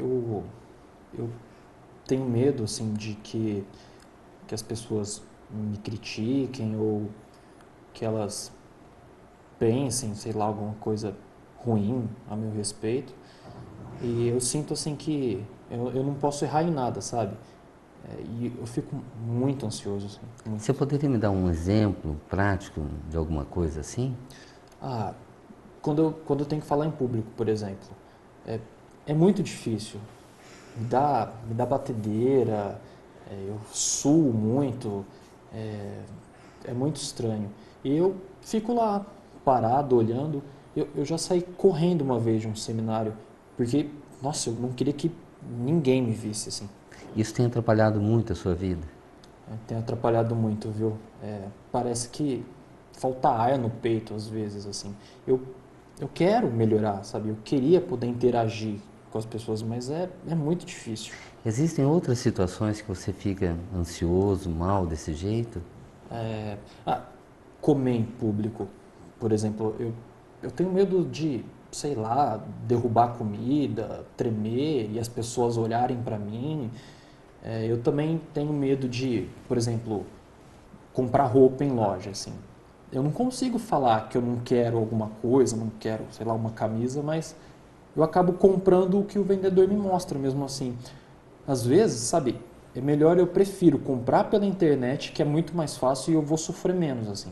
eu, eu tenho medo, assim, de que, que as pessoas me critiquem ou que elas pensem, sei lá, alguma coisa ruim a meu respeito. E eu sinto, assim, que eu, eu não posso errar em nada, sabe? É, e eu fico muito ansioso. Assim, muito. Você poderia me dar um exemplo prático de alguma coisa assim? Ah, quando eu, quando eu tenho que falar em público, por exemplo, é, é muito difícil. Me dá, me dá batedeira, é, eu suo muito, é, é, muito estranho. E eu fico lá, parado, olhando. Eu, eu já saí correndo uma vez de um seminário, porque, nossa, eu não queria que ninguém me visse assim. Isso tem atrapalhado muito a sua vida? É, tem atrapalhado muito, viu? É, parece que falta ar no peito às vezes, assim. Eu, eu quero melhorar, sabe? Eu queria poder interagir com as pessoas, mas é, é muito difícil. Existem outras situações que você fica ansioso, mal desse jeito? É, ah, comer em público, por exemplo, eu, eu tenho medo de, sei lá, derrubar comida, tremer e as pessoas olharem para mim. É, eu também tenho medo de, por exemplo, comprar roupa em loja, assim. Eu não consigo falar que eu não quero alguma coisa, não quero, sei lá, uma camisa, mas eu acabo comprando o que o vendedor me mostra mesmo assim. Às vezes, sabe, é melhor eu prefiro comprar pela internet, que é muito mais fácil e eu vou sofrer menos assim.